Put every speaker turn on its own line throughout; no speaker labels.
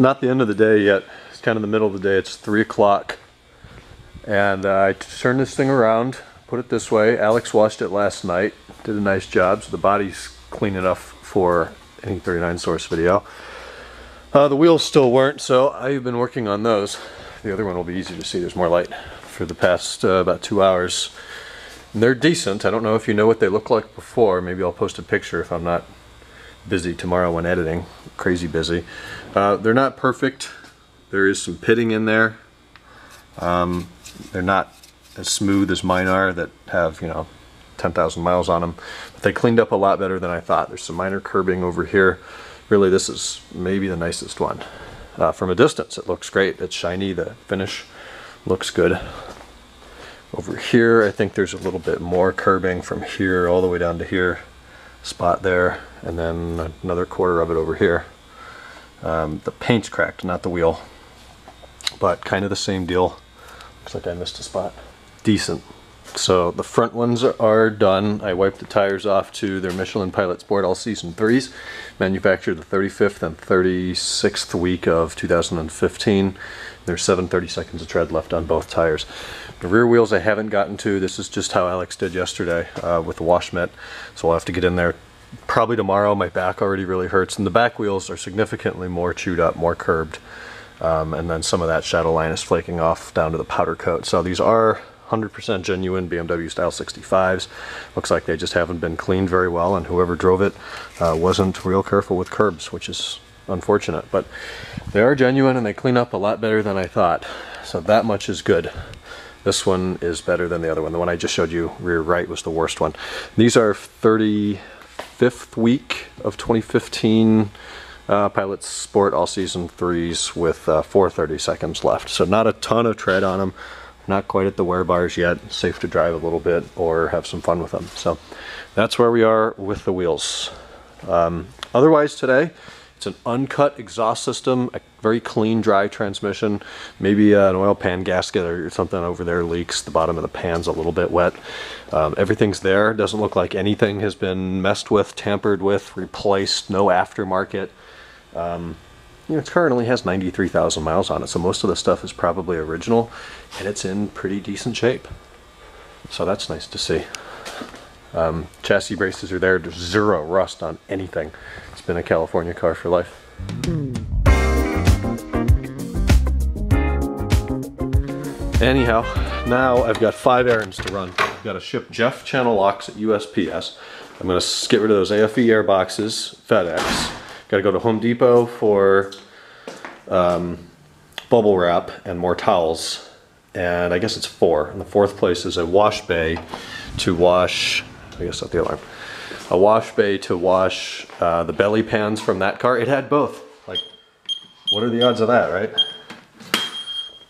Not the end of the day yet. It's kind of the middle of the day. It's three o'clock. And uh, I turned this thing around, put it this way. Alex washed it last night, did a nice job. So the body's clean enough for E39 Source video. Uh, the wheels still weren't, so I've been working on those. The other one will be easy to see. There's more light for the past uh, about two hours. And they're decent. I don't know if you know what they look like before. Maybe I'll post a picture if I'm not busy tomorrow when editing. Crazy busy. Uh, they're not perfect. There is some pitting in there. Um, they're not as smooth as mine are that have, you know, 10,000 miles on them. But they cleaned up a lot better than I thought. There's some minor curbing over here. Really, this is maybe the nicest one. Uh, from a distance, it looks great. It's shiny. The finish looks good. Over here, I think there's a little bit more curbing from here all the way down to here. Spot there, and then another quarter of it over here. Um, the paint's cracked, not the wheel. But kind of the same deal. Looks like I missed a spot. Decent. So the front ones are done. I wiped the tires off to their Michelin Pilot Sport All Season 3s, manufactured the 35th and 36th week of 2015. There's 730 seconds of tread left on both tires. The rear wheels I haven't gotten to. This is just how Alex did yesterday uh, with the wash mitt. So I'll have to get in there probably tomorrow. My back already really hurts. And the back wheels are significantly more chewed up, more curbed. Um, and then some of that shadow line is flaking off down to the powder coat. So these are 100% genuine BMW style 65s. Looks like they just haven't been cleaned very well and whoever drove it uh, wasn't real careful with curbs, which is unfortunate. But they are genuine and they clean up a lot better than I thought. So that much is good. This one is better than the other one. The one I just showed you rear right was the worst one. These are 35th week of 2015 uh, Pilot Sport All Season 3s with uh, 430 seconds left. So not a ton of tread on them not quite at the wear bars yet. Safe to drive a little bit or have some fun with them. So that's where we are with the wheels. Um, otherwise today, it's an uncut exhaust system, a very clean, dry transmission. Maybe an oil pan gasket or something over there leaks. The bottom of the pan's a little bit wet. Um, everything's there. Doesn't look like anything has been messed with, tampered with, replaced. No aftermarket. Um, you know, it currently has 93,000 miles on it, so most of the stuff is probably original, and it's in pretty decent shape. So that's nice to see. Um, chassis braces are there, there's zero rust on anything. It's been a California car for life. Anyhow, now I've got five errands to run. I've got to ship Jeff channel locks at USPS. I'm going to get rid of those AFE air boxes, FedEx. Got to go to Home Depot for um, bubble wrap and more towels. And I guess it's four. And the fourth place is a wash bay to wash, I guess that's the alarm. A wash bay to wash uh, the belly pans from that car. It had both. Like, what are the odds of that, right?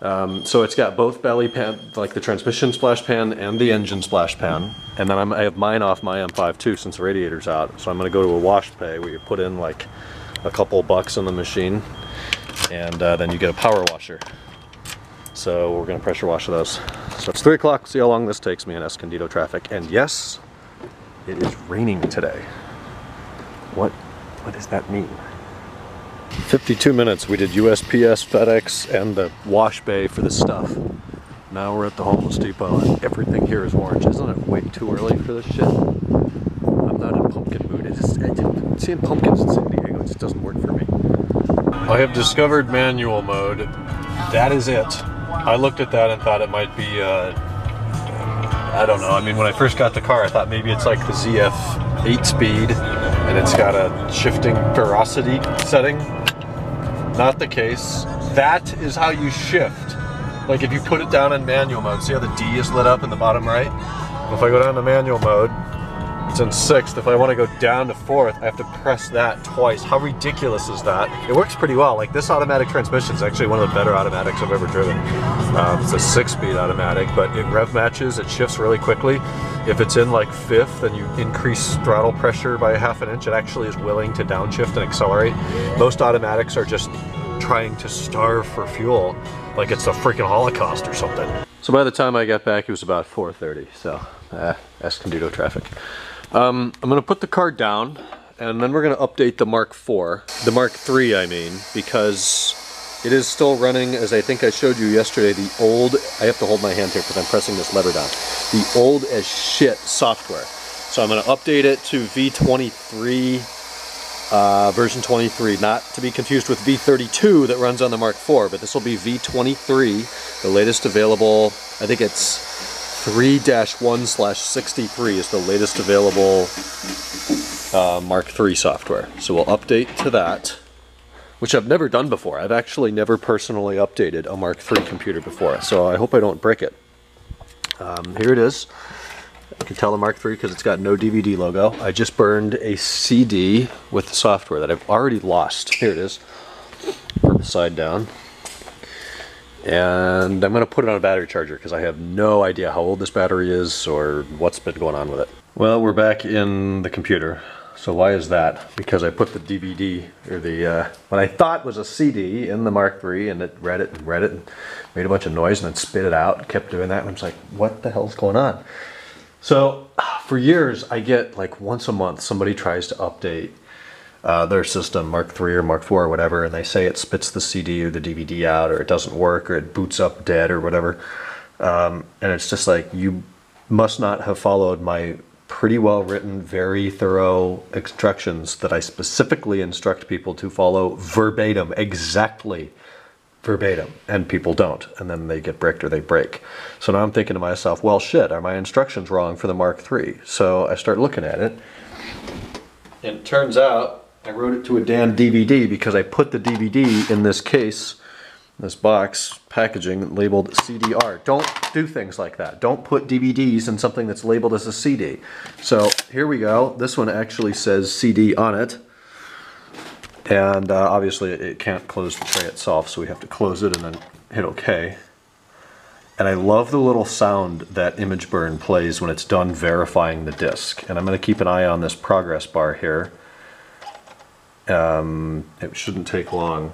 Um, so it's got both belly pan, like the transmission splash pan and the engine splash pan. And then I'm, i have mine off my M5 too since the radiator's out. So I'm gonna go to a wash bay where you put in like a couple bucks in the machine and uh, then you get a power washer. So we're gonna pressure wash those. So it's three o'clock, see how long this takes me in Escondido traffic. And yes, it is raining today. What, what does that mean? 52 minutes, we did USPS, FedEx, and the wash bay for the stuff. Now we're at the Homeless Depot and everything here is orange. Isn't it way too early for this shit? I'm not in pumpkin mood. It's just, seeing pumpkins in San Diego just doesn't work for me. I have discovered manual mode. That is it. I looked at that and thought it might be, uh, I don't know. I mean, when I first got the car, I thought maybe it's like the ZF 8 speed and it's got a shifting ferocity setting not the case. That is how you shift. Like if you put it down in manual mode, see how the D is lit up in the bottom right? If I go down to manual mode, it's in sixth. If I want to go down to fourth, I have to press that twice. How ridiculous is that? It works pretty well. Like this automatic transmission is actually one of the better automatics I've ever driven. Um, it's a six-speed automatic, but it rev matches, it shifts really quickly. If it's in like fifth and you increase throttle pressure by a half an inch, it actually is willing to downshift and accelerate. Most automatics are just trying to starve for fuel like it's the freaking Holocaust or something. So by the time I got back, it was about 4.30, so eh, Escondido traffic. Um, I'm gonna put the card down and then we're going to update the Mark IV, the Mark III I mean, because it is still running, as I think I showed you yesterday, the old, I have to hold my hand here because I'm pressing this lever down, the old as shit software. So I'm going to update it to V23 uh, version 23, not to be confused with V32 that runs on the Mark IV, but this will be V23, the latest available, I think it's 3-1 slash 63 is the latest available uh, Mark III software. So we'll update to that, which I've never done before. I've actually never personally updated a Mark III computer before, so I hope I don't break it. Um, here it is. You can tell the Mark III because it's got no DVD logo. I just burned a CD with the software that I've already lost. Here it is, side down. And I'm going to put it on a battery charger because I have no idea how old this battery is or what's been going on with it. Well, we're back in the computer. So why is that? Because I put the DVD, or the, uh, what I thought was a CD in the Mark III, and it read it and read it, and made a bunch of noise, and then spit it out, and kept doing that, and I was like, what the hell's going on? So for years, I get like once a month, somebody tries to update uh, their system, Mark III or Mark IV or whatever, and they say it spits the CD or the DVD out, or it doesn't work, or it boots up dead, or whatever. Um, and it's just like, you must not have followed my pretty well written, very thorough instructions that I specifically instruct people to follow verbatim, exactly verbatim and people don't and then they get bricked or they break. So now i'm thinking to myself well shit are my instructions wrong for the mark iii so i start looking at it. And it turns out i wrote it to a damn dvd because i put the dvd in this case this box packaging labeled cdr don't do things like that don't put dvds in something that's labeled as a cd so here we go this one actually says cd on it and uh, obviously it can't close the tray itself, so we have to close it and then hit OK. And I love the little sound that ImgBurn plays when it's done verifying the disk. And I'm going to keep an eye on this progress bar here. Um, it shouldn't take long.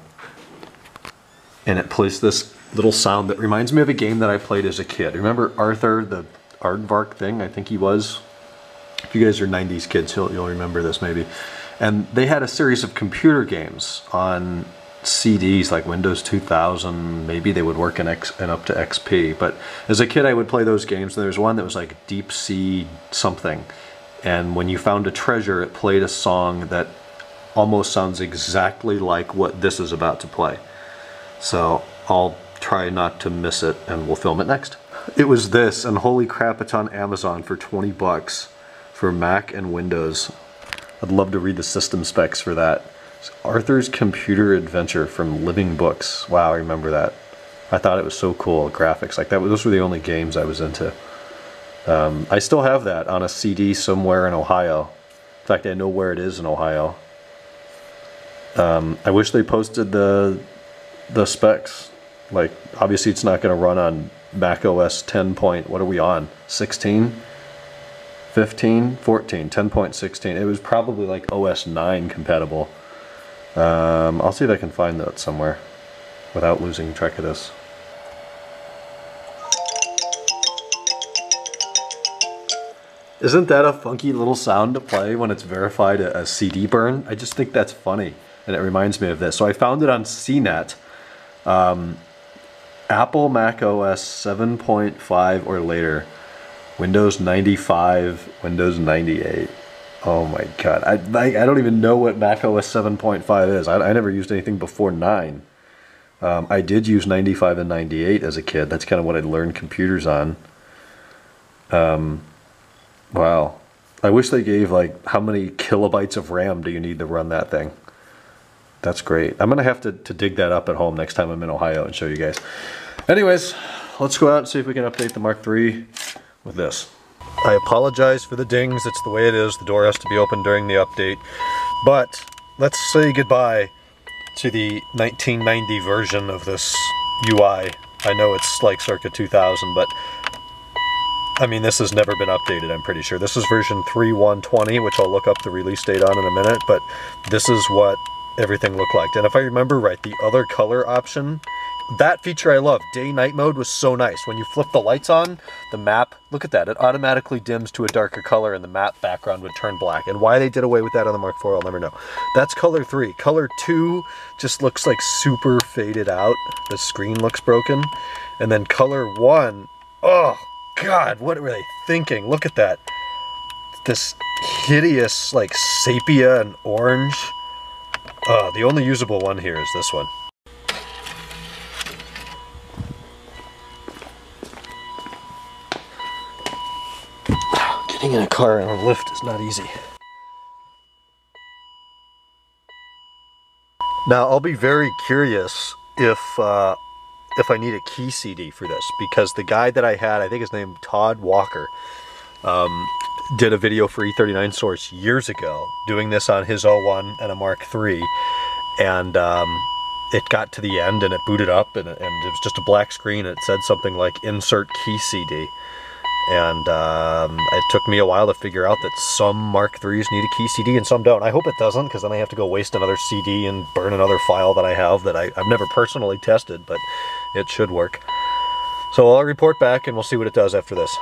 And it plays this little sound that reminds me of a game that I played as a kid. Remember Arthur, the Aardvark thing? I think he was. If you guys are 90s kids, you'll, you'll remember this maybe. And they had a series of computer games on CDs like Windows 2000. Maybe they would work in, X, in up to XP. But as a kid, I would play those games. And there was one that was like Deep Sea something. And when you found a treasure, it played a song that almost sounds exactly like what this is about to play. So I'll try not to miss it and we'll film it next. It was this, and holy crap, it's on Amazon for 20 bucks for Mac and Windows. I'd love to read the system specs for that. It's Arthur's Computer Adventure from Living Books. Wow, I remember that. I thought it was so cool, graphics. Like that, those were the only games I was into. Um, I still have that on a CD somewhere in Ohio. In fact, I know where it is in Ohio. Um, I wish they posted the the specs. Like, obviously, it's not going to run on Mac OS 10 point. What are we on? 16. 15, 14, 10.16. It was probably like OS 9 compatible. Um, I'll see if I can find that somewhere without losing track of this. Isn't that a funky little sound to play when it's verified a, a, CD burn? I just think that's funny and it reminds me of this. So I found it on CNET. Um, Apple Mac OS 7.5 or later Windows 95, Windows 98. Oh my god. I, I, I don't even know what Mac OS 7.5 is. I, I never used anything before 9. Um, I did use 95 and 98 as a kid. That's kind of what I learned computers on. Um, wow. I wish they gave like how many kilobytes of RAM do you need to run that thing? That's great. I'm to have to, to dig that up at home next time I'm in Ohio and show you guys. Anyways, let's go out and see if we can update the Mark III with this. I apologize for the dings, it's the way it is, the door has to be open during the update, but let's say goodbye to the 1990 version of this UI. I know it's like circa 2000, but I mean, this has never been updated, I'm pretty sure. This is version 3.1.20, which I'll look up the release date on in a minute, but this is what everything looked like. And if I remember right, the other color option that feature I love. Day night mode was so nice. When you flip the lights on, the map, look at that, it automatically dims to a darker color and the map background would turn black. And why they did away with that on the Mark IV, I'll never know. That's color three. Color two just looks like super faded out. The screen looks broken. And then color one, oh God, what were they thinking? Look at that. This hideous like sepia and orange. Uh, the only usable one here is this one. Getting in a car and a lift is not easy. Now I'll be very curious if uh, if I need a key CD for this because the guy that I had, I think his name is Todd Walker, um, did a video for E39 Source years ago doing this on his 01 and a Mark III and um, it got to the end and it booted up and, and, it was just a black screen and it said something like insert key CD and um, it took me a while to figure out that some Mark IIIs need a key CD and some don't. I hope it doesn't because then I have to go waste another CD and burn another file that I have that I, I've never personally tested but it should work. So I'll report back and we'll see what it does after this.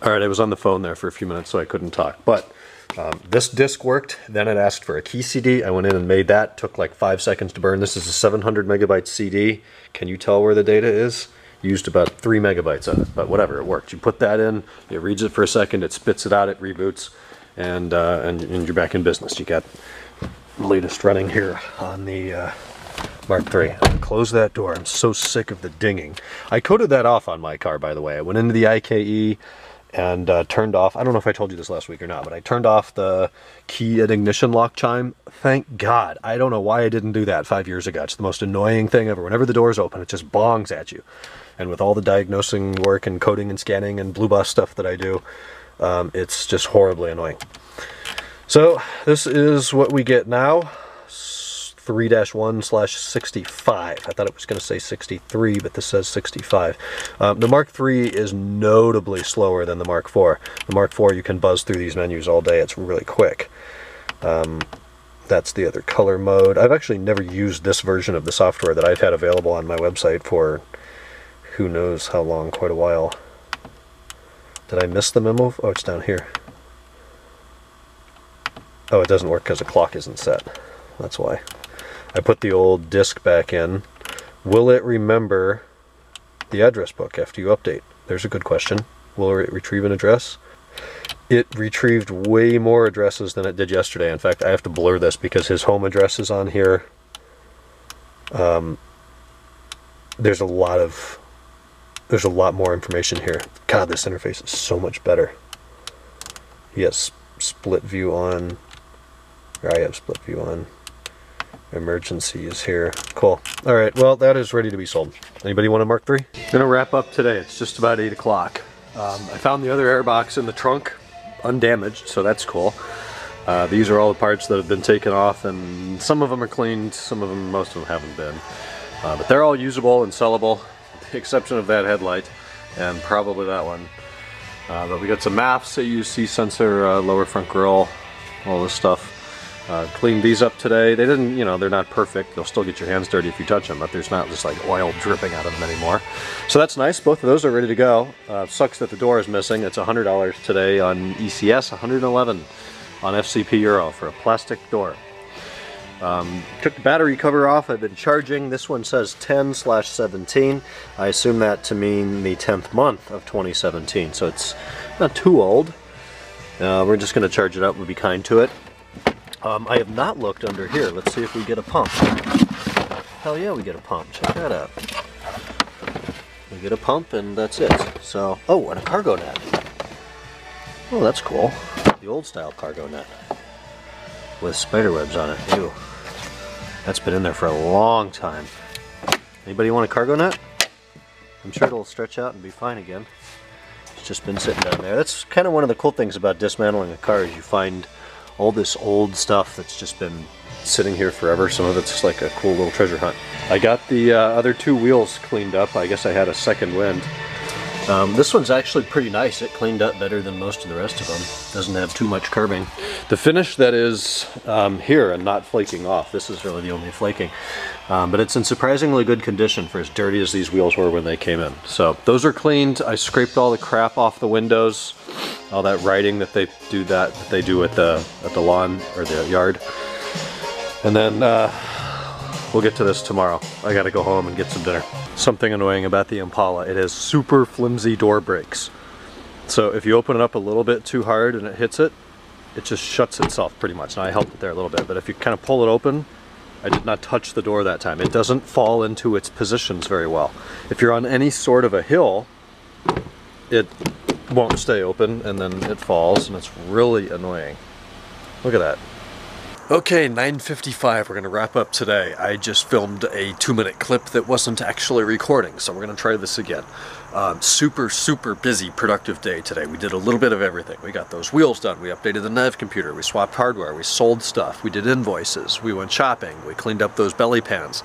All right, I was on the phone there for a few minutes, so I couldn't talk. But um, this disc worked. Then it asked for a key CD. I went in and made that. Took like five seconds to burn. This is a 700 megabyte CD. Can you tell where the data is? Used about three megabytes of it, but whatever, it worked. You put that in, it reads it for a second, it spits it out, it reboots, and uh, and, and you're back in business. You got latest running here on the uh, Mark III. Close that door. I'm so sick of the dinging. I coated that off on my car, by the way. I went into the IKE and uh, turned off, I don't know if I told you this last week or not, but I turned off the key and ignition lock chime. Thank God. I don't know why I didn't do that five years ago. It's the most annoying thing ever. Whenever the door's open, it just bongs at you. And with all the diagnosing work and coding and scanning and blue bus stuff that I do, um, it's just horribly annoying. So this is what we get now. 3-1 slash 65. I thought it was going to say 63, but this says 65. Um, the Mark III is notably slower than the Mark IV. The Mark IV, you can buzz through these menus all day. It's really quick. Um, that's the other color mode. I've actually never used this version of the software that I've had available on my website for who knows how long, quite a while. Did I miss the memo? Oh, it's down here. Oh, it doesn't work because the clock isn't set. That's why. I put the old disk back in. Will it remember the address book after you update? There's a good question. Will it retrieve an address? It retrieved way more addresses than it did yesterday. In fact, I have to blur this because his home address is on here. Um, there's a lot of there's a lot more information here. God, this interface is so much better. Has split view on. Or I have split view on emergency is here. Cool. All right, well, that is ready to be sold. Anybody want a Mark III? Gonna wrap up today. It's just about 8 o'clock. Um, I found the other airbox in the trunk, undamaged, so that's cool. Uh, these are all the parts that have been taken off, and some of them are cleaned, some of them, most of them haven't been. Uh, but they're all usable and sellable, with the exception of that headlight, and probably that one. Uh, but we got some maps, AUC sensor, uh, lower front grille, all this stuff. Uh, cleaned these up today. They didn't, you know, they're not perfect. You'll still get your hands dirty if you touch them, but there's not just like oil dripping out of them anymore. So that's nice. Both of those are ready to go. Uh, sucks that the door is missing. It's $100 today on ECS, 111 on FCP Euro for a plastic door. Um, took the battery cover off. I've been charging. This one says 10 slash 17. I assume that to mean the 10th month of 2017. So it's not too old. Uh, we're just going to charge it up. We'll be kind to it. Um, I have not looked under here. Let's see if we get a pump. Hell yeah, we get a pump. Check that out. We get a pump and that's it. So, oh, and a cargo net. Oh, that's cool. The old style cargo net with spider webs on it. Ew. That's been in there for a long time. Anybody want a cargo net? I'm sure it'll stretch out and be fine again. It's just been sitting down there. That's kind of one of the cool things about dismantling a car is you find all this old stuff that's just been sitting here forever. Some of it's just like a cool little treasure hunt. I got the uh, other two wheels cleaned up. I guess I had a second wind.
Um, this one's actually pretty nice. It cleaned up better than most of the rest of them. Doesn't have too much curbing.
The finish that is um, here and not flaking off, this is really the only flaking. Um, but it's in surprisingly good condition for as dirty as these wheels were when they came in. So those are cleaned. I scraped all the crap off the windows, all that writing that they do that, that they do at the at the lawn or the yard. And then uh, we'll get to this tomorrow. I gotta go home and get some dinner. Something annoying about the Impala, it has super flimsy door brakes. So if you open it up a little bit too hard and it hits it, it just shuts itself pretty much. Now I helped it there a little bit, but if you kind of pull it open, I did not touch the door that time. It doesn't fall into its positions very well. If you're on any sort of a hill, it won't stay open and then it falls and it's really annoying. Look at that. Okay, 9.55, we're gonna wrap up today. I just filmed a two minute clip that wasn't actually recording, so we're gonna try this again. Um, super, super busy, productive day today. We did a little bit of everything. We got those wheels done, we updated the nav computer, we swapped hardware, we sold stuff, we did invoices, we went shopping, we cleaned up those belly pans,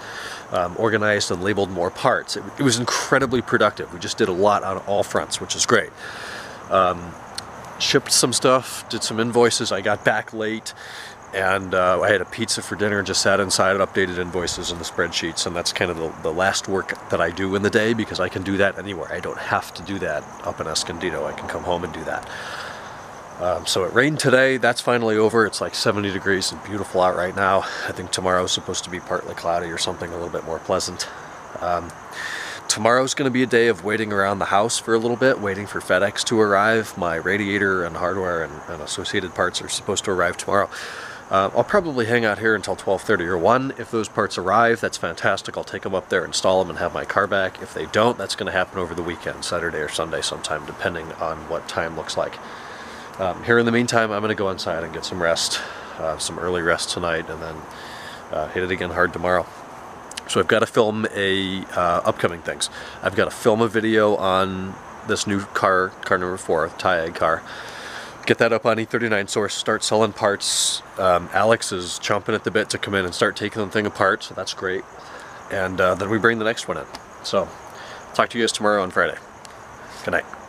um, organized and labeled more parts. It, it, was incredibly productive. We just did a lot on all fronts, which is great. Um, shipped some stuff, did some invoices, I got back late, and uh, I had a pizza for dinner, and just sat inside and updated invoices in the spreadsheets, and that's kind of the, the, last work that I do in the day because I can do that anywhere. I don't have to do that up in Escondido. I can come home and do that. Um, so it rained today, that's finally over. It's like 70 degrees and beautiful out right now. I think tomorrow's supposed to be partly cloudy or something a little bit more pleasant. Um, tomorrow's going to be a day of waiting around the house for a little bit, waiting for FedEx to arrive. My radiator and hardware and, and associated parts are supposed to arrive tomorrow. Uh, I'll probably hang out here until 12.30 or 1. If those parts arrive, that's fantastic. I'll take them up there, install them, and have my car back. If they don't, that's going to happen over the weekend, Saturday or Sunday sometime, depending on what time looks like. Um, here in the meantime, I'm going to go inside and get some rest, uh, some early rest tonight, and then uh, hit it again hard tomorrow. So I've got to film a uh, upcoming things. I've got to film a video on this new car, car number four, Tiag car get that up on E39 source, start selling parts. Um, Alex is chomping at the bit to come in and start taking the thing apart, so that's great. And uh, then we bring the next one in. So, talk to you guys tomorrow on Friday. Good night.